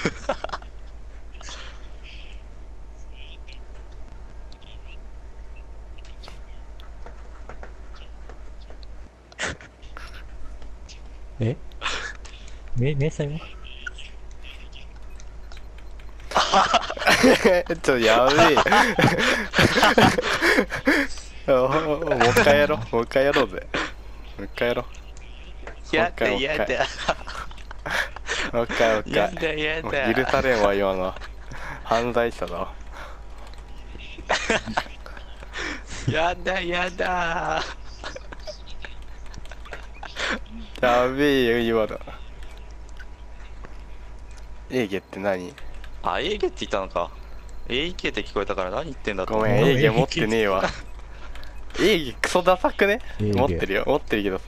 え？め、明細は？ちょっとやべえ。おもう一回やろう。もう一回やろうぜ。もう一回やろう。やだやだもう一回もう一や回だやだ許されんわ今の。犯罪者だ。わ やだやだ。やべえよ今の。エーゲって何？あ、エーゲって言ったのか。エーゲって聞こえたから何言ってんだと。思うごめんエーゲ持ってねえわ。エーゲクソダサくね？持ってるよ持ってるけどさ。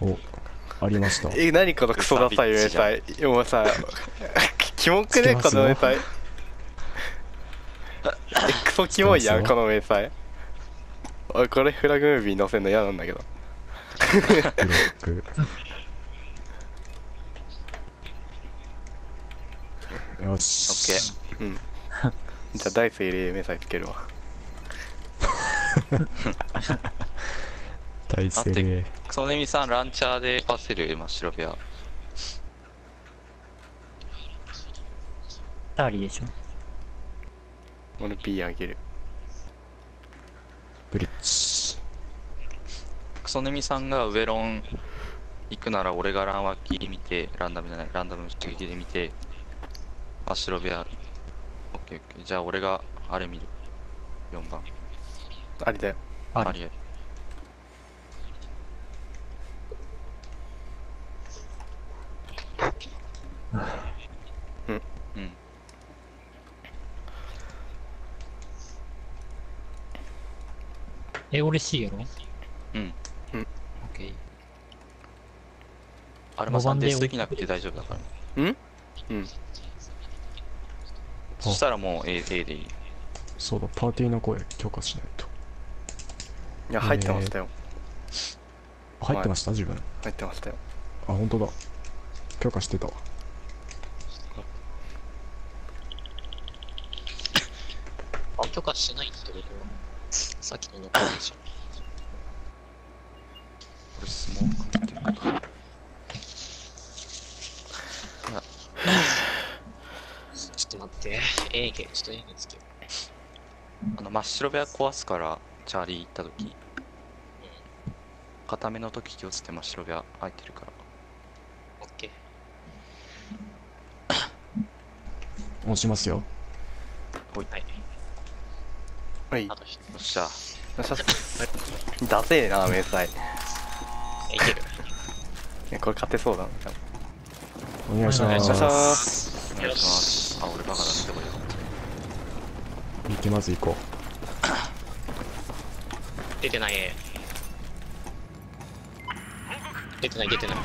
お、ありました。え何このクソダサい名体もうさ キモくね？この名体えクソキモいやんこの名体おいこれフラグムービー載せんの嫌なんだけど。ブロック。よし。うん。じゃあダイス入れ目さえつけるわ 大成礼。クソネミさん、ランチャーでパセル、真っ白部屋。ターリーでしょ俺 P あげるブリッジ。クソネミさんがウエロン行くなら俺がラン脇見て、ランダムじゃない、ランダム出撃で見て、真っ白部屋。オッケーオッケー。じゃあ俺があれ見る。4番。ありだよあありえ、俺 C やろ？うん。うんオッケー。アルマさんデスできなくて大丈夫だから。うん？うんそしたらもう A, A でいい。そうだ、パーティーの声許可しないと。いや入ってましたよ入ってました？自分。入ってましたよあ、本当だ。許可してたわ。あ、許可しないってことは、さっきの残りでしょ。これスモークっていうか。ちょっと待って。ええけ、ちょっとええけつけよあの真っ白部屋壊すから、チャーリー行った時。固めの時気をつけて真っ白部屋空いてるから。う。オッケー。押しますよ。はい。はいあと一よっしゃ。よっしゃダセえな明細いける。ねこれ勝てそうだなお願いしまお願いしお願いしす。ますお願いします。あ、俺バカだってこれよかっ行きます、行こ 出てない A。出てない、出てない。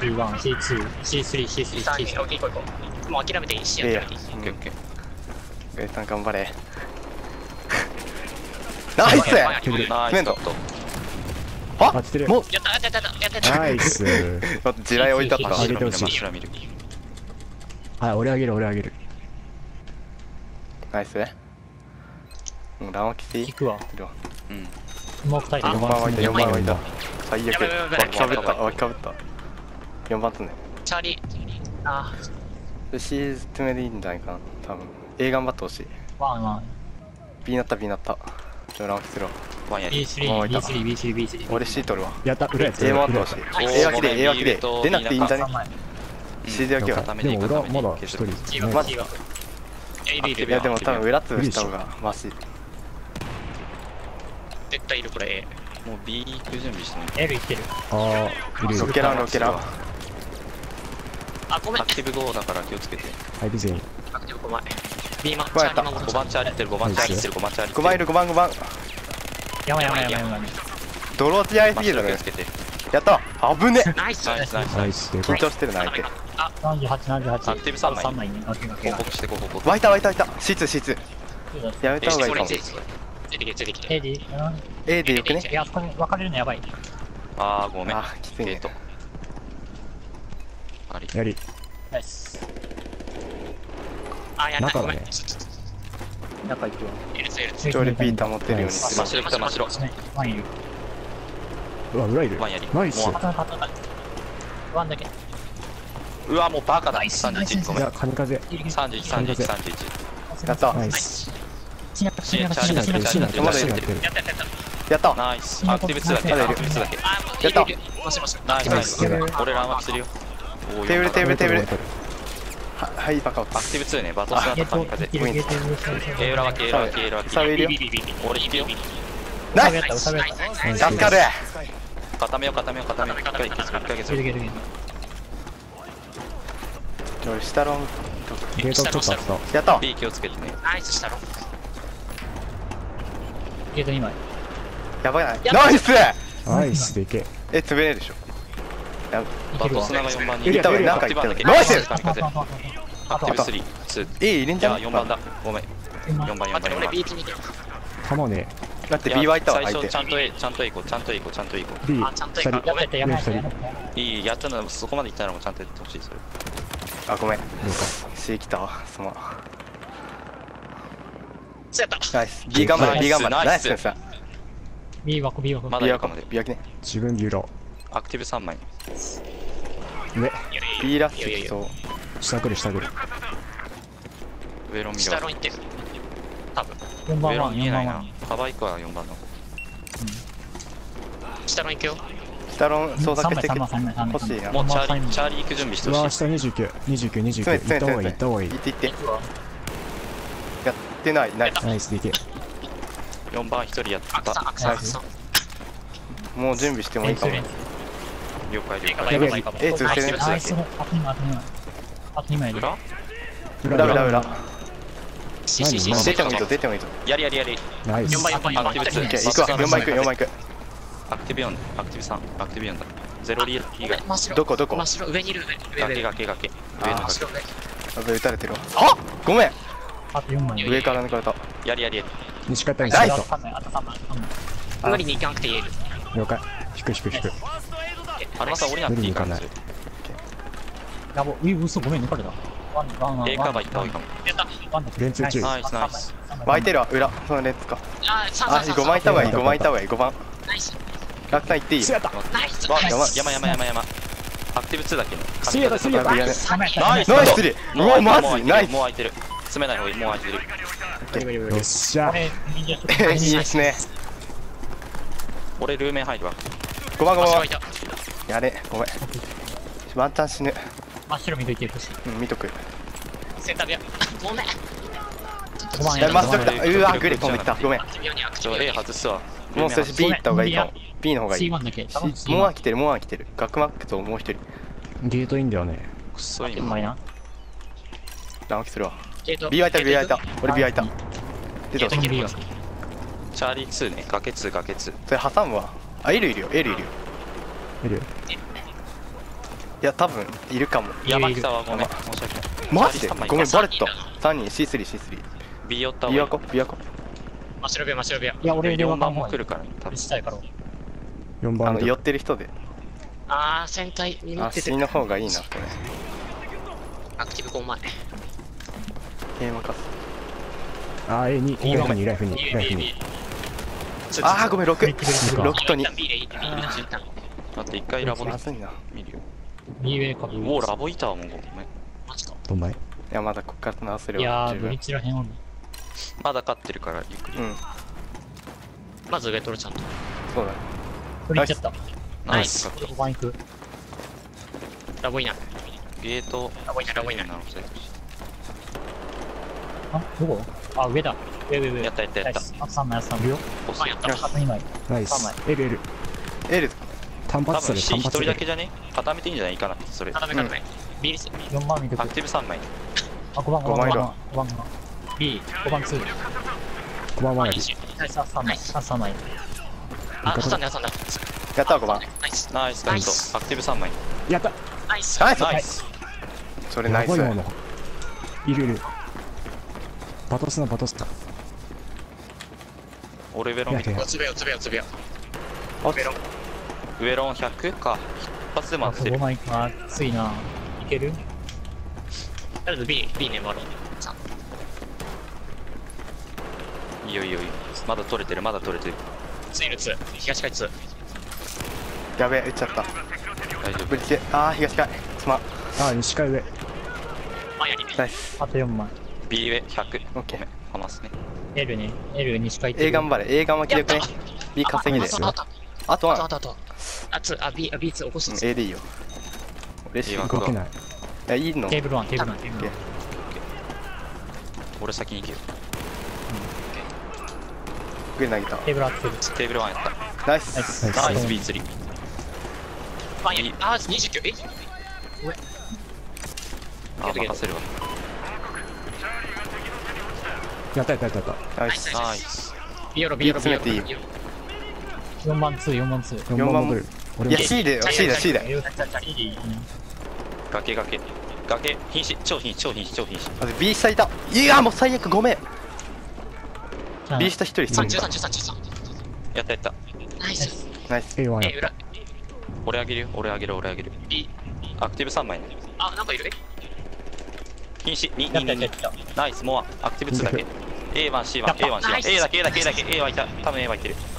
C1、C2、C3、C3、3、C3。行こう行こう。もう諦めていいし、諦めていいし。た。オッケーオッケー。ガイさん頑張れナイス。メント。あ当ててるもうやった、やった、やった、やった、う。ナイス。待って地雷置いてあったあげてほしい。はい、俺あげる、俺あげる。ナイスもうランワキしていい。行くわ。うん。スモークタイト4番湧いた4番湧いた。最悪。脇かぶった脇かぶった。4番つね。チャーリ。ー。あ。で C 詰めでいいんじゃないかな多分。A 頑張ってほしい。ワンワン。B なった B なったちょランワキするわワンやり。B3、ワンワンいた B3、B3、B3。俺 C 取るわやった、裏やつ。A もあって裏ほやつしいはい A 脇で A 脇で出なくていいんじゃね？3枚。C で脇はでも裏、まだ一人。C が、ま C が。いや、でも多分裏潰した方がマシ絶対いる、これ A。もう B 行く準備してもいい。L 行ってる。あー、い。ロケランロケランあ、ごめんア。クティブ5だから気をつけて。はい、ビゼン。アクティブ5枚。B マン、チャーリーマン5番チャーリーってる、5番チャーリーってる、5番チャーリーってる。5番いる5番5番やばいやばいやばいやばい。ドロー強いす真っぎるね白気をつけて。やった危ねナイスナイスナイス。緊張してるな相手78、78。アクティブ三枚3枚ね。報告して、報告。湧いた湧いた湧いた C2C2 やめた方がいいかもよくねいや、そこに分かれるのやばい。あー、ごめん。あきついね。やり。ナイス。あ、やばい、ごめん。中だね。ちょちょち中行くよ。ょ L2、L2。一応リピーター持ってるようにして真っ白真っ白ね、ワンいる。うわ裏いる。ワンやり。ナイス。ワンだけ。うわもうバカだ。ナイス31ごめん。いや神風。313131やった。ナイス。死なった死なった死死なった死なったなってる死なってる死なってる。やったやったやった。やった。ナイス。アクティブ2だけ。アクティブ2だけ。やった。ナイスナイス。俺ら暗記するよ。テーブルテーブルテーブルははいバカオアクティブ2ね。バトスナゲートと神風いけるゲートいるケーラはケーラはケーラサビいるよ。ビビビビ。俺引くよナイス。ス助かる固めよう固めよう固めよう一回削る一回俺下ロンゲートちょっとやった。B 気をつけてね。ナイスしたろ。ゲート2枚。やばいな。ナイス。ナイスでいけ。え潰れるでしょ。バトスナが4番に。いたナイス。ナイス神風アクティブ3 2え入れんいやじゃん。4番だ。ごめん。4番4番待って、4俺番 B 見てる。弾ね。だっていや B 湧いたわ最初ちゃんと A ちゃんと A 行こうちゃんと A 行こうちゃんと A 行こ B あ、ちゃんといいか。2ごめん。やめて。やめてういいやったのそこまで行ったらもうちゃんとやってほしいそれ。あごめん。了 C 来たわその。そうやった。ナイス。B 頑張れナイス B 頑張れナイスナイス。先生 B 枠 B 枠まだ B 湧こいるかも。で B 湧きね。自分ビューロアクティブ3枚上 B ラッシュ来そう下来る下来る上ロン見ろ。下ロン行ってる。多分。4番上ロワン4ン見えないな。番ワンカバー行くわ4番の下ロン行くよ。下ロン捜索して3枚3枚3枚欲しいな。もうチャーリーチャーリー行く準備してうわほしい下29 29 29詰め行った方がいい行った方がいい。行って行って。行くわ。やってないナイスナイスでいけ4番1人やった。もう準備してもいいかも。了解了解。いやばいやばい。え通してねナイスあと2枚あと2枚2枚いる裏？裏裏裏。ししし何出てもいいぞ出てもいいぞ。やりやりやり。ナイス。4番、4番、4番。アクティブオッケー行くわ。4番行く4番行く。アクティブ4アクティブ3アクティブ4だ。ゼロリー以。どこどこ？真っ白、上にいる上。崖崖崖。上の崖。上。あぶ撃たれてるわ。あごめん。あと4枚。いる上から抜かれた。やりやりやり。西方にナイス。シュー3枚あと3枚3枚あ無理に行かなくていい。ト了解。引く引く引く。あれまた降りなくていいから無理にやばう嘘ごめん抜かれたワンワンワン。A カバー行った方がいいかも。やった。ワンだ連通中ナイスナイス。湧いてるわ裏。そのレッツかあ、3、あ3、5番いった方がいい5番いった方がいい5番ナイス。楽さん行っていいナイス。山山山山。アクティブ2だけねせやだせやだあ B がね3枚ナイス。ナイスリうわマジナイス。もう空いてる。詰めない方がいいもう空いてる。よっしゃ。いいですね俺ルーメン入るわ。5番5番。やれごめん。ワンチャン死ぬ真っ白緑いけるしうん見とく。センタービア。ごめん。5番やいやマストごめん。来たうわグレ飛んできた。ごめん。ちょ A に。外すわ。もうそれ B 行った方がいいかも。B の方がいい。C1 だけ。C もうワン来てるもうワン来てる。ガクマックともう一人。ゲートインだよね。くっそい4枚なな。乱気するわ。ゲート。B 開いた B 開いた。俺 B 開いた。はい出てほしいゲートいいよ。チャーリー2ね。崖2崖2それ挟むわ。あ L いるよ。L いるよ。いるいや多分いるかも。山北はごめん。申し訳ない。マジで？ごめんバレッ三人た3人 C3C3 B 寄った方 B がいいワコ B ワコ真っ白ビア、真っ白ビア。いや俺4番4番もも来るからね多分。したいから。4あ番。での寄ってる人で。あー、戦隊に持あってて。の方がいいなこれ。アクティブ5枚。ゲームかあ A2 ライフにライフにライフに。あーごめんめっ6ちゃ出てくる6と2 B でい。い、B でいい、一旦。待って一回ラボまずいな。見るよ右上かおおラボいたわもうごめん。マジか。どんまいいやまだこっから直せるいやーブリッジらへんおる？まだ勝ってるからゆっくり。うん。まず上取るちゃんと。そうだね。ブリッジやった。ナイス。5番行く。ラボいな。ゲート。ラボいな、ラボいな。なのそれあどこ？あ上だ。上上上。やったやったやった。あと3枚あと3枚よ。遅いやった。あと2枚ナイス。三枚 L L L 多分単発差で C 一単発で人だけじゃね？固めていいんじゃないかなそれ。ア固め固め。B です。4番見てくクティブ3枚。あ5番5番5五枚だ番5番5番 B5 番2 5番はやりナイスあと3枚。あと3枚。あ、挟んで挟んだ。やったわ5番。ナイス。ナイスナイス。トアクティブ3枚。やった。ナイス。ナイス。ナイス。それナイス。いものいるいる。バトスなバトスな俺ベロン。見ていやいやおつべよ、おつべよ、おつべよ。あベロン。上ロン100か。一発でもあと5当ててる枚かついな。いける？りあえず B、B 粘ろう。いいよいいよいい。よまだ取れてるまだ取れてる。ツイル2、東海2。やべえ撃っちゃった。大丈夫。ブリッジああ東海。すまん。あ西海上。あ、やり。ナイス。あと4枚。B 上100オッケー。ごめんハマスね。L ね。L 西海 A 頑張れ。A 頑張気力ね。B 稼ぎで。あとあとあとは。あとあとあとあ、2、あ、B、あ、B2 起こす A でいいよ。嬉しい。動けない。やいいの？テーブル1テーブル1テーブル1俺先に行けよ。グリ投げた。テーブル当てる。テーブル1やっナイス。ナイス。たナイスうん B 釣りあ、いや、あ、29、え？あ任せるわ。やったやったやった。やったナイス。ナイス。ビオロ、ビオロ、ビオロ。詰めていい4番2、4番2。4番戻るいや C で C だ C だいいいい崖崖崖瀕死超瀕死超瀕死超瀕死まず B 下いたいやもう最悪ごめん B 下一人13、い13、13、13。やったやったナイス。ナイス A1 え、裏やっ。俺あげるよ俺あげる俺あげる B。アクティブ3枚ねあ、なんかいる瀕死2やったや2ったやったナイスモアアクティブ2だけ A1C1 やった A1C1 A だけ A だけ A だけ A はいた多分 A はいてるた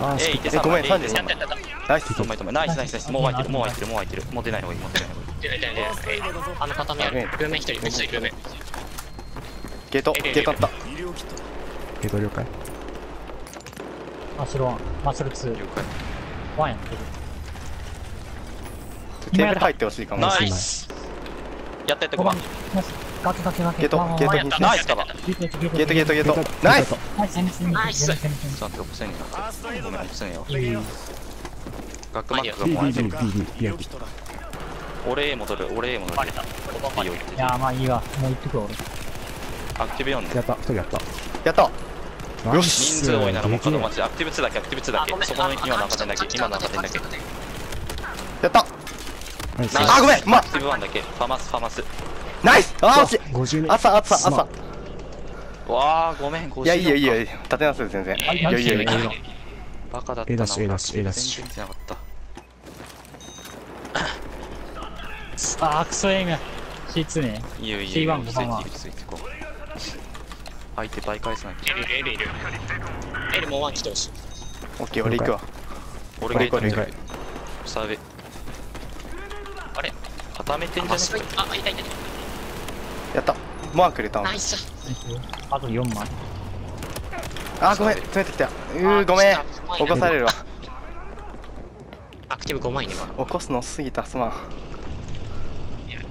あー A いてえ3枚ごめん A いて30 3枚やったやったやった。ナイス3枚ともナイスナイスナイス。もう湧いてるもう湧いてるもう湧いてるもう出ない方がいいもう出ない方がいい。出ない出ない出ないえあの片目ある。ルーメン一人、めっちゃいるルーメン。ゲートゲートあったゲート了解マッシュル1、マッシュル2、了解1やってる。テーブル入ってほしいかもナイスやったやった5 5番番、ガケガケガケ。ゲートゲートにワンやった。ナイス。カバゲートゲートゲゲート。ゲートナイスナイス。ナイスナイスちょっと待って起こせねえなごめん起こせねえよいいいいガックマックがもう空いてる。俺 A 戻る。俺 A 戻る。バレた。ここ B 置いていやーまあいいわ。もう行ってくわ俺。アクティブ4ね。やった一人やった。やった。ナイス。人数多いならもうでけえ門町アクティブ2だけ。アクティブ2だ。け。そこの今の赤点だけ？今の赤点だけ？やったナイスナイス。あごめん。まアクティブ1だけ。ファマスファマスナイス！あー惜しい。52朝朝。朝わあごめん50いやい。いよいい立て直す全然。あいいよいいよいいよいいよバカだったな A ダッシュ A ダッシュ A ダッシュ全然なかった。あークソエイム。C2 ね。いいよいいよ C1 ついて5番いるついてこう。相手倍返さなきゃ L い。る、L いる。L もうワン来てほしい。オッケー俺行くわ。俺が言った俺がんだよ下上あれ？固めてんじゃあ、ね。あ、いたいたい。たマーク入れた。た。ナイス。あと4枚。あーごめん。詰めてきた。うーごめん。起こされるわ。アクティブ5枚。起こすのすぎた。すまん。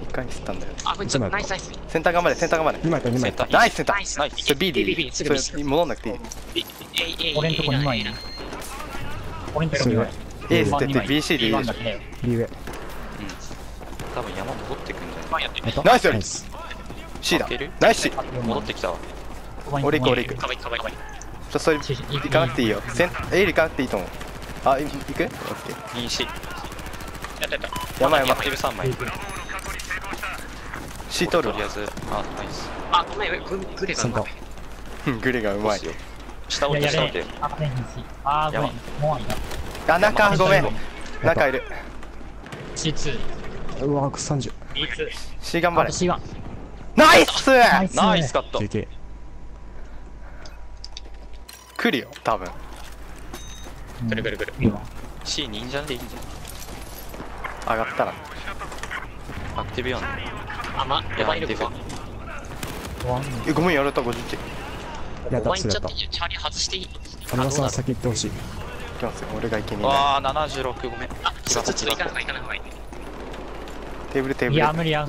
一回ミスったんだよね。あ、こいつ、ナイスナイス。センター頑張れセンター頑張れ。2枚。やった2枚ナイスセンター。ナイス。B でいい戻んなくていい。B、A、A、俺んとこ2枚ね。俺んとこ2枚。A 捨てて BC でいいでし B 上うん。多分山戻ってくんじゃない？ワンやってやったナイスナイス C だ。開ける。ナイス C あと4枚戻ってきたわ。俺行く俺行く。かわいいかわいいかわいい。ちょそれ行かなくていいよ。セン A 行かなくていいと思う。あい行く？オッケー。瀕死やった。やった。やばい。やばいアクティブ3枚。C 取るわ。とりあえず。あナイス。あ、ごめん、ググレがうまいグレがうまい。下降りて下降りてあごめんもういたあ中ごめん。や中いる。C2 うわ30 B2 C 頑張れ。あと C1 ナイス！ナイス。ナイスカット。来るよ多分。ぐるぐるぐる。いいわ。C 忍者でいいんじ上がったら。ゃないアクティブ4あ、ま、5番いる5番。ワンえごめんやられた50キやっ5たそれやった。チャーリー外していい？アルバさん先行ってほしい。いきますよ。俺がいけにわあ76ごめん。あ、ちょっとちょっと行かない行かない。テーブルテーブいルや無理やん。あ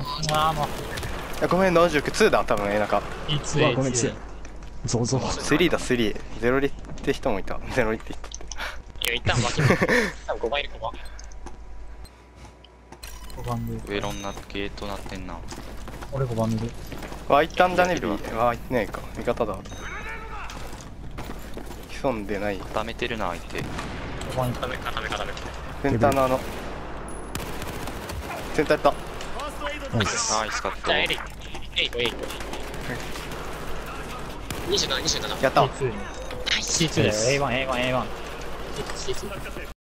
ーもうあごめん79 2だ多分 A 中 C2 うわごめん強い。ゾウゾウ3だ3ゼロリって人もいた。ゼロリって人って。いや、一旦脇に。多分5番いる5番。5番で。ウェロンなゲートなってんな。俺5番で。湧いたんだね B 湧いてないか。味方だ。潜んでない。固めてるな相手。5番。固め、固め、固め。センターのあの。センターやったナイスナイスカットじゃあ、エリ、エリコ、エリコ。27、27。やった C2 ナイス。C2 だよ A1A1A1 C2